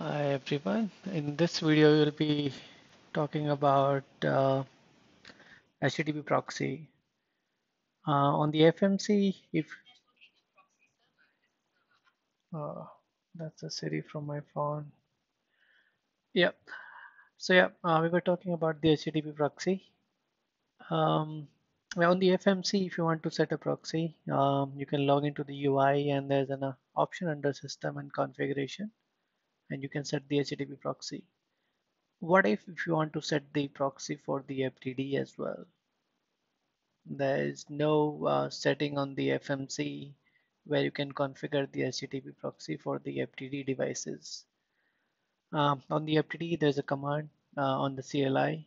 Hi everyone. In this video, we'll be talking about uh, HTTP proxy. Uh, on the FMC, if uh, that's a Siri from my phone. Yep. So yeah, uh, we were talking about the HTTP proxy. Um, on the FMC, if you want to set a proxy, um, you can log into the UI and there's an uh, option under system and configuration and you can set the HTTP proxy. What if, if you want to set the proxy for the FTD as well? There is no uh, setting on the FMC where you can configure the HTTP proxy for the FTD devices. Um, on the FTD, there's a command uh, on the CLI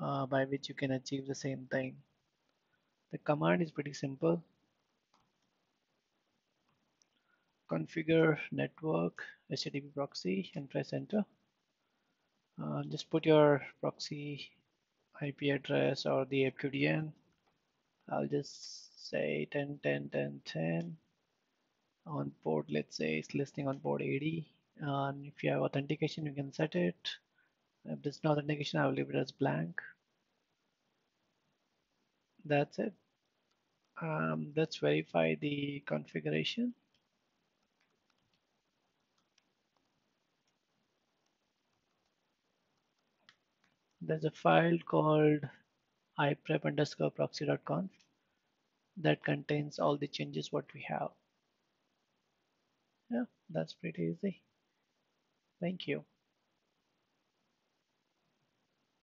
uh, by which you can achieve the same thing. The command is pretty simple. Configure network HTTP proxy and press enter. Uh, just put your proxy IP address or the FQDN. I'll just say 10, 10, 10, 10 on port. Let's say it's listing on port 80. And if you have authentication, you can set it. If there's no authentication, I will leave it as blank. That's it. Um, let's verify the configuration. There's a file called iprep underscore proxy.conf that contains all the changes what we have. Yeah, that's pretty easy. Thank you.